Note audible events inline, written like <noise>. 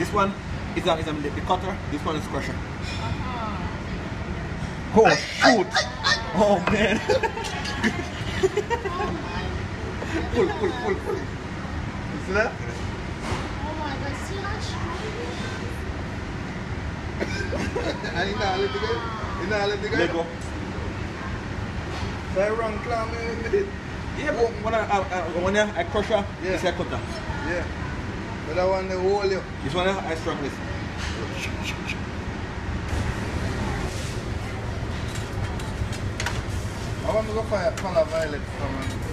This one is a, is a, the cutter, this one is crusher. Uh-huh. Oh shoot! Oh man! <laughs> pull, pull, pull, pull. You see that? Oh my god, see how strong And you not let it go? You not let it go? Let go. So I run climb with it. Yeah, but when I, I, I when I, I crush her, Yeah. it's a cutter. Yeah. But I want to hold you. This one I with. I want to go find color violet from